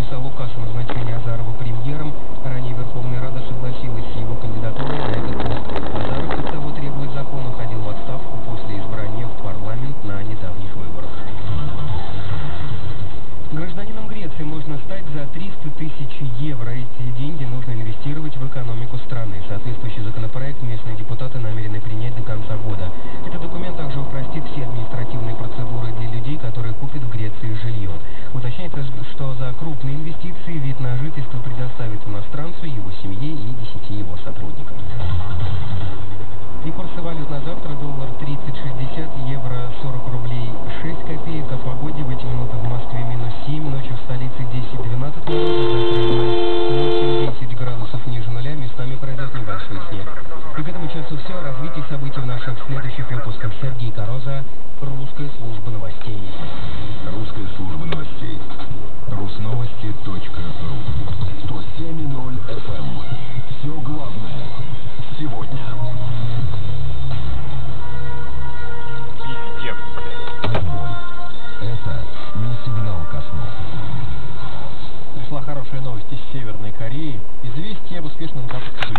подписал указ о назначении Азарова премьером. Ранее Верховная Рада согласилась с его кандидатурой на этот пост. Азаров, как того требует закон, уходил в отставку после избрания в парламент на недавних выборах. Гражданином Греции можно стать за 300 тысяч евро. Эти деньги нужно инвестировать в экономику страны. Соответствующий законопроект местные депутаты намерены принять до конца года. Уточняется, что за крупные инвестиции вид на жительство предоставит иностранцу, его семье и 10 его сотрудникам. И курсы валют на завтра. Доллар 30,60, евро 40 рублей 6 копеек. О погоде в эти минуты в Москве минус 7, ночью в столице 10-12 морозов, 10 градусов ниже нуля, местами пройдет небольшой снег. И к этому часу все. Развитие событий в наших следующих выпусках. Сергей Короза, Русская служба новостей. Служба новостей. Русновости.ру 107.0 FM. Все главное. Сегодня. Пиздец, блядь. Отбой. Это не сигнал ко сну. Пришла хорошая новость из Северной Кореи. Известие об успешном запуске